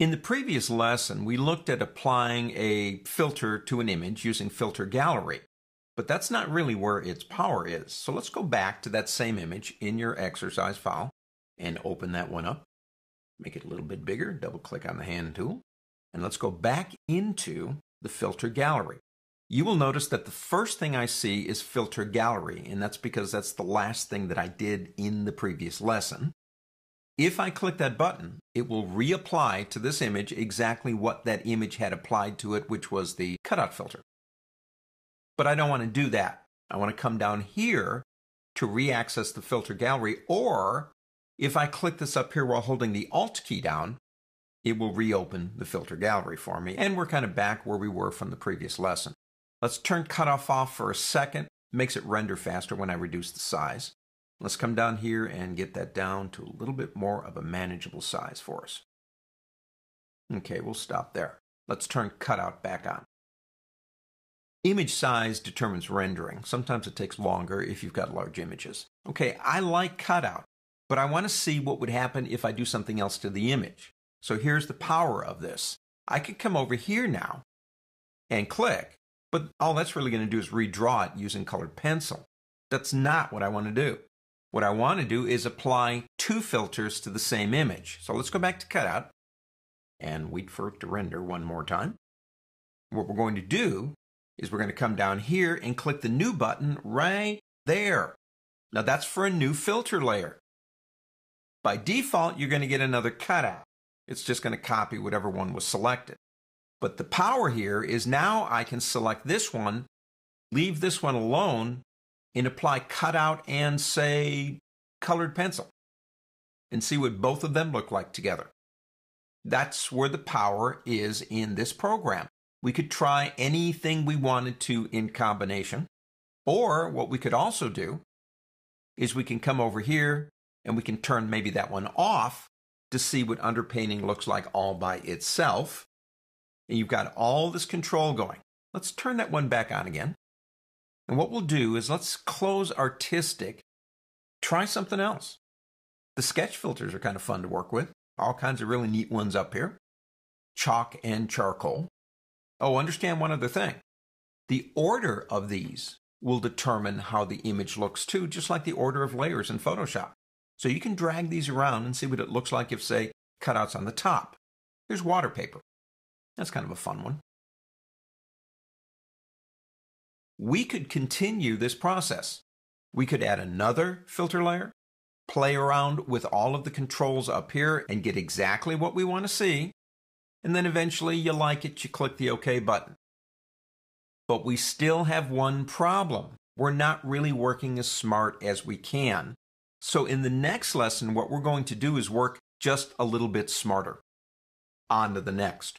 In the previous lesson, we looked at applying a filter to an image using Filter Gallery, but that's not really where its power is. So let's go back to that same image in your exercise file and open that one up. Make it a little bit bigger, double click on the hand tool, and let's go back into the Filter Gallery. You will notice that the first thing I see is Filter Gallery, and that's because that's the last thing that I did in the previous lesson. If I click that button, it will reapply to this image exactly what that image had applied to it, which was the cutout filter. But I don't want to do that. I want to come down here to re-access the filter gallery, or if I click this up here while holding the Alt key down, it will reopen the filter gallery for me. And we're kind of back where we were from the previous lesson. Let's turn cutout off for a second. Makes it render faster when I reduce the size. Let's come down here and get that down to a little bit more of a manageable size for us. Okay, we'll stop there. Let's turn cutout back on. Image size determines rendering. Sometimes it takes longer if you've got large images. Okay, I like cutout, but I want to see what would happen if I do something else to the image. So here's the power of this. I could come over here now and click, but all that's really going to do is redraw it using colored pencil. That's not what I want to do. What I want to do is apply two filters to the same image. So let's go back to cutout and wait for it to render one more time. What we're going to do is we're going to come down here and click the new button right there. Now that's for a new filter layer. By default, you're going to get another cutout. It's just going to copy whatever one was selected. But the power here is now I can select this one, leave this one alone, and apply cutout and say colored pencil and see what both of them look like together. That's where the power is in this program. We could try anything we wanted to in combination. Or what we could also do is we can come over here and we can turn maybe that one off to see what underpainting looks like all by itself. And you've got all this control going. Let's turn that one back on again. And what we'll do is let's close artistic, try something else. The sketch filters are kind of fun to work with. All kinds of really neat ones up here. Chalk and charcoal. Oh, understand one other thing. The order of these will determine how the image looks too, just like the order of layers in Photoshop. So you can drag these around and see what it looks like if, say, cutouts on the top. There's water paper. That's kind of a fun one. We could continue this process. We could add another filter layer, play around with all of the controls up here and get exactly what we want to see. And then eventually you like it, you click the OK button. But we still have one problem. We're not really working as smart as we can. So in the next lesson, what we're going to do is work just a little bit smarter. On to the next.